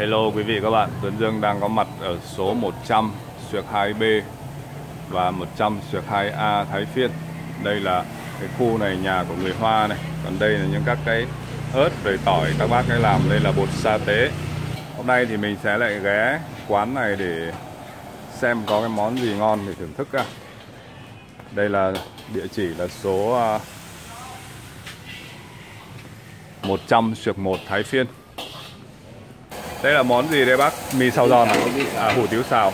Hello quý vị các bạn, Tuấn Dương đang có mặt ở số 100 Xuyệt 2B và 100 Xuyệt 2A Thái Phiên. Đây là cái khu này nhà của người Hoa này, còn đây là những các cái ớt rồi tỏi các bác ấy làm đây là bột sa tế. Hôm nay thì mình sẽ lại ghé quán này để xem có cái món gì ngon để thưởng thức à. Đây là địa chỉ là số à, 100 Xuyệt 1 Thái Phiên. Đây là món gì đây bác? Mì xào giòn à? À hủ tiếu xào.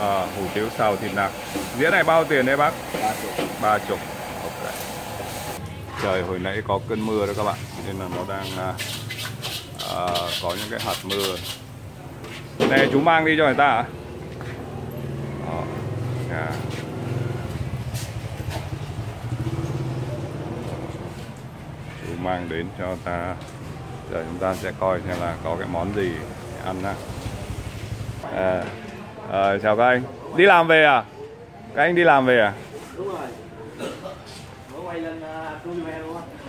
À, hủ tiếu xào thịt nạc. Dĩa này bao tiền đấy bác? Ba chục. Ok. Trời hồi nãy có cơn mưa đó các bạn, nên là nó đang à, à, có những cái hạt mưa. Này chú mang đi cho người ta à? Đó. À. Chú mang đến cho ta giờ chúng ta sẽ coi xem là có cái món gì để ăn ha. À, à, chào các anh. Đi làm về à? Các anh đi làm về à? Đúng rồi. Quay lên à,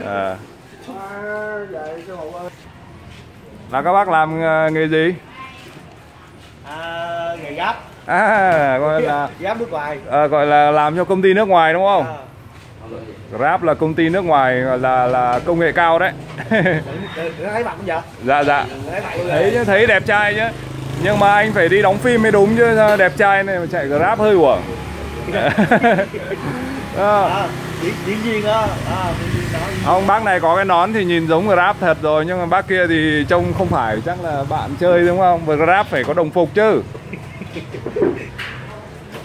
à, ơi. Là các bác làm uh, nghề gì? À, nghề gáp à gọi là gáp nước ngoài. À, gọi là làm cho công ty nước ngoài đúng không? À, Grab là công ty nước ngoài là là công nghệ cao đấy. Thấy vậy? Dạ dạ. Thấy thấy đẹp trai chứ nhưng mà anh phải đi đóng phim mới đúng chứ đẹp trai này mà chạy Grab hơi uổng. À. à, diễn, diễn viên đó à, diễn viên đó. Ông bác này có cái nón thì nhìn giống Grab thật rồi Nhưng mà bác kia thì trông không phải chắc là bạn chơi đúng không? Và Grab phải có đồng phục chứ.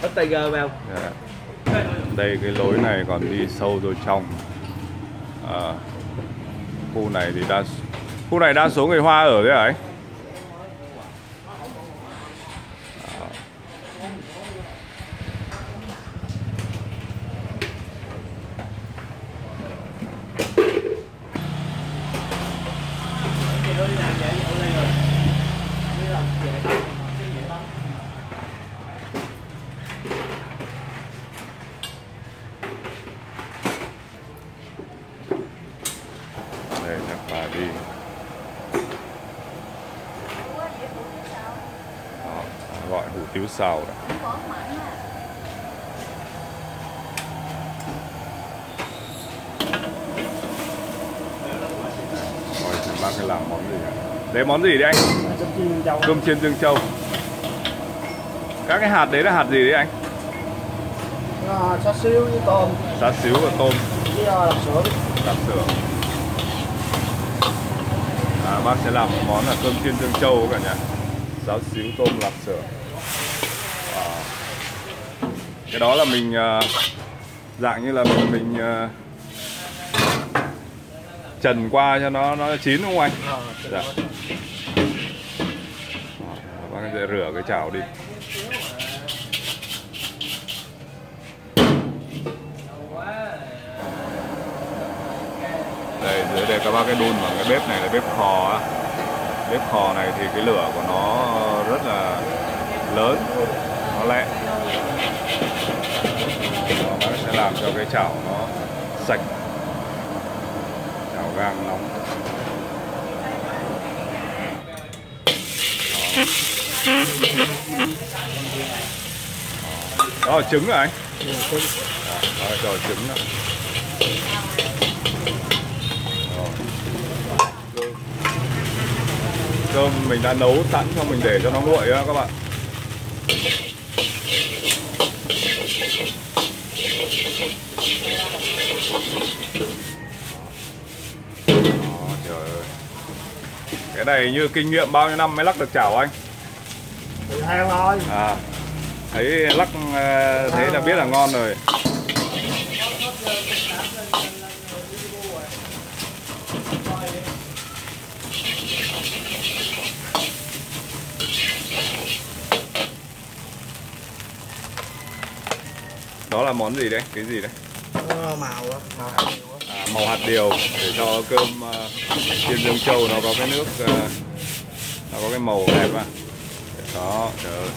Có Tiger vào. Dạ. Đây cái lối này còn đi sâu vô trong. À, Khu này thì đa Khu này đa số người Hoa ở đấy hả anh? À. Đây chắc bà đi Đó, gọi hủ tiếu xào đấy. Rồi thì bác cái làm món gì ạ? Đấy món gì đấy anh? Cơm chiên Dương Châu Các cái hạt đấy là hạt gì đấy anh? à, xá xíu với tôm Giá xíu và tôm với uh, lạp sữa à, Bác sẽ làm một món là cơm chiên Dương Châu cả nhà Giáo xíu tôm lạp à. Cái đó là mình à, Dạng như là mình, mình à, Trần qua cho nó nó chín đúng không anh? à, Dạ. Bác sẽ rửa cái chảo đi đây dưới đây các bác cái đun bằng cái bếp này là bếp kho á bếp kho này thì cái lửa của nó rất là lớn nó lẹ nó sẽ làm cho cái chảo nó sạch. Chảo gang nóng. Đó là trứng rồi anh. Đó, trứng đó. Cơm mình đã nấu sẵn cho mình để cho nó nguội đó các bạn. Đó, trời ơi. cái này như kinh nghiệm bao nhiêu năm mới lắc được chảo anh? Tự heo thôi à thấy lắc ờ, thế là biết là ngon rồi. Đó là món gì đấy? Cái gì đấy Màu màu hạt nhiều á à, màu hạt điều để cho cơm uh, chiên dương châu nó có cái nước ờ, nó có cái màu đẹp à đó trời ơi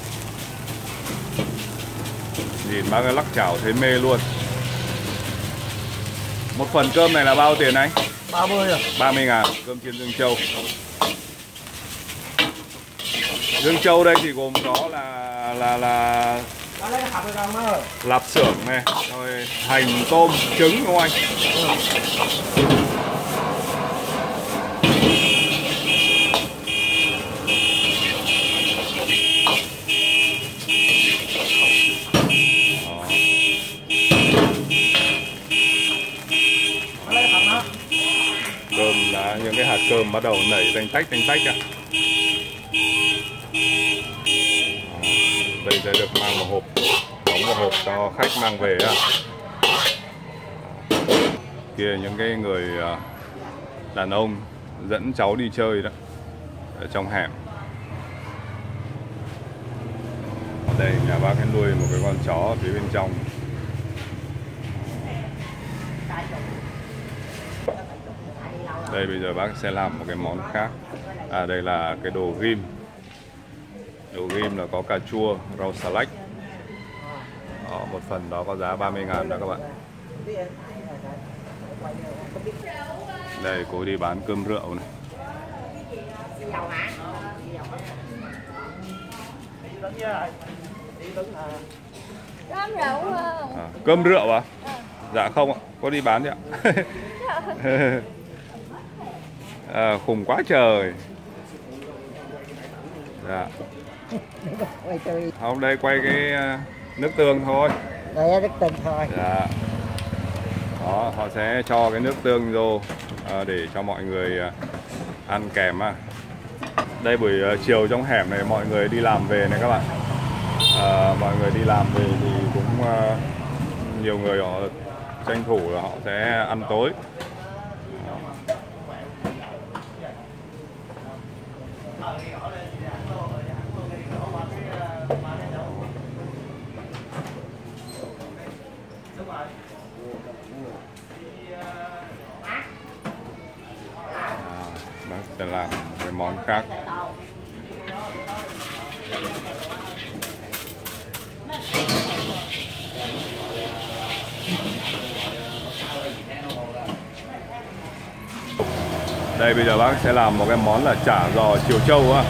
nhìn bác cái lắc chảo thấy mê luôn. Một phần cơm này là bao tiền anh? 30 à? 30 ngàn cơm chiên Dương Châu Dương Châu đây thì gồm có là là là lạp xưởng này, rồi hành tôm, trứng đúng không anh? cơm đã những cái hạt cơm bắt đầu nảy thành tách thành tách ra đây sẽ được mang vào hộp đóng vào hộp cho khách mang về á. Kia những cái người à, đàn ông dẫn cháu đi chơi đó, ở trong hẻm. Ở đây nhà bác ấy nuôi một cái con chó ở phía bên trong. Đây bây giờ bác sẽ làm một cái món khác. À đây là cái đồ ghim đồ ghim là có cà chua rau xà lách. Đó, một phần đó có giá 30 ngàn đó các bạn. Đây cô đi bán cơm rượu này. Cơm rượu à. à, cơm rượu à? Dạ không ạ có đi bán chứ ạ. À, khùng quá trời. Dạ quay chơi hôm đây quay cái à, nước tương thôi. Đây rất tình thôi. Dạ. Đó họ sẽ cho cái nước tương vô à, để cho mọi người à, ăn kèm à. đây buổi chiều trong hẻm này mọi người đi làm về này các bạn. À, mọi người đi làm về thì cũng à, nhiều người họ tranh thủ là họ sẽ ăn tối À, bác sẽ làm một cái món khác. Đây bây giờ bác sẽ làm một cái món là chả giò chiều châu á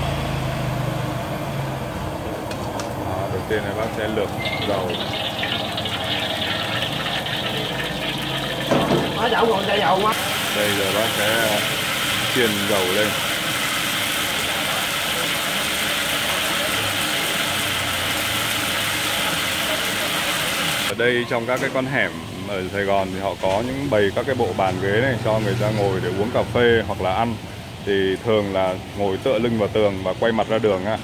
đầu tiên này bác sẽ lược dầu. Đây giờ bác sẽ chiên dầu lên đây trong các cái con hẻm ở Sài Gòn thì họ có những bày các cái bộ bàn ghế này cho người ta ngồi để uống cà phê hoặc là ăn. Thì thường là ngồi tựa lưng vào tường và quay mặt ra đường á.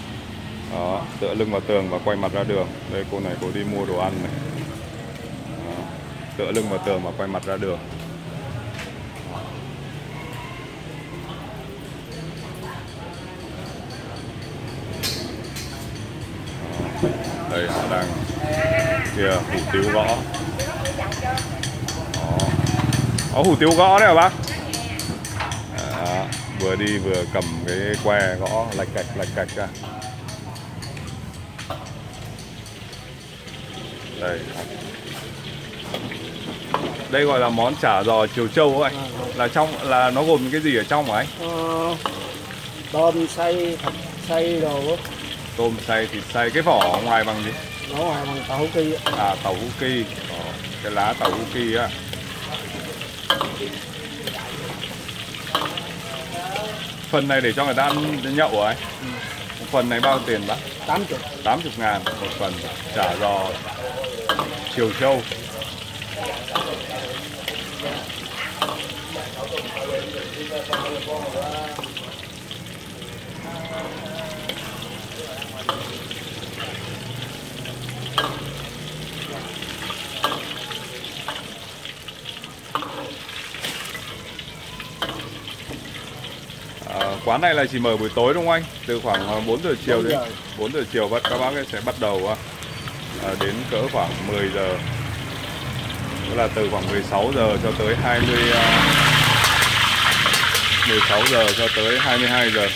Đó tựa lưng vào tường và quay mặt ra đường. Đây cô này cô đi mua đồ ăn này. Đó, tựa lưng vào tường và quay mặt ra đường. Đây họ đang kia hủ tiếu gõ. Đó. có hủ tiếu gõ đấy hả bác? Đó. vừa đi vừa cầm cái que gõ lạch cạch lạch cạch ra. Đây. Đây gọi là món chả giò chiều châu anh là trong là nó gồm những cái gì ở trong hả anh? Ờ, tôm xay thịt xay đồ. Tôm xay thịt xay cái vỏ ngoài bằng gì nấu ngoài bằng tàu kia à tàu hũ Đó, cái lá tàu hũ kỳ á. Phần này để cho người ta ăn nhậu anh? Một phần này bao tiền bác? Tám chục. 80 ngàn một phần chả giò. Chiều châu À, quán này là chỉ mở buổi tối đúng không anh? Từ khoảng à, 4 giờ chiều 4 đến giờ. 4 giờ chiều bắt các bác sẽ bắt đầu à, à, đến cỡ khoảng 10 giờ. Đó là từ khoảng 16 giờ cho tới 20 à, 16 giờ cho tới 22 giờ.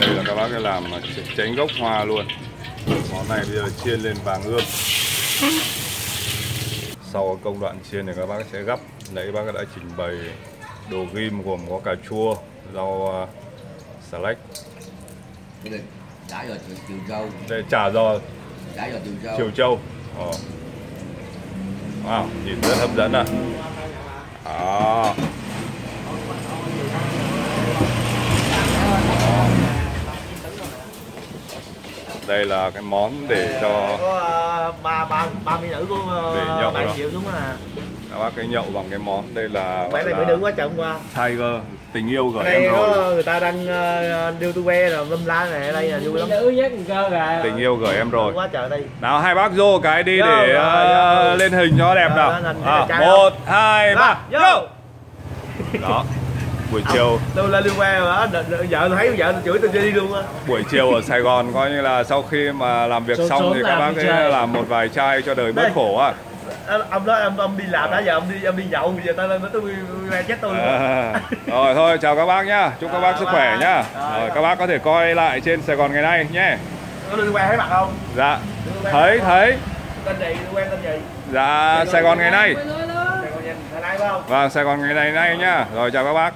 Đây là các bác ấy làm tránh gốc hoa luôn. Món này bây giờ chiên lên vàng ươm sau công đoạn chiên thì các bác sẽ gắp Nãy bác đã trình bày đồ ghim gồm có cà chua, rau uh, xà lách, chiều, đây chả giò chiều trâu chiều châu. Ờ. Wow, nhìn rất hấp dẫn à. À. Đây là cái món để cho có ờ, ba ba ba mỹ nữ của Để nhậu uh, bạn đó. triệu xuống à các bác cái nhậu bằng cái món đây là bạn này mỹ nữ quá hôm qua. Tiger tình yêu gửi em đây rồi. người ta đang uh, tu que rồi lâm la này ở đây là vui lắm. nữ dắt cơ gà tình yêu gửi em rồi. Quá trời đây. Nào hai bác vô cái đi Vô, để rồi, ờ, vô. lên hình cho đẹp Rồi, nào. à, một hai ba vô. đó buổi chiều tôi là liên quan mà vợ tôi thấy vợ tôi chửi tôi đi luôn á. Buổi chiều ở Sài Gòn coi như là sau khi mà làm việc Trốn- xong trốn thì các bác ấy làm một vài chai cho đời bớt khổ à. Ông nói ông, ông đi làm đã giờ ông đi ông đi nhậu giờ tao lên tôi tôi chết tôi À, rồi thôi chào các bác nhá. Chúc các bác sức khỏe nhá. Rồi, rồi các bác có thể coi lại trên Sài Gòn ngày nay nhé. Có liên quan thấy mặt không? Dạ. Thấy thấy. tên gì liên quan tên gì? Dạ Sài Gòn ngày nay. Sài Gòn phải không? Vâng Sài Gòn ngày nay nay nhá. Rồi chào các bác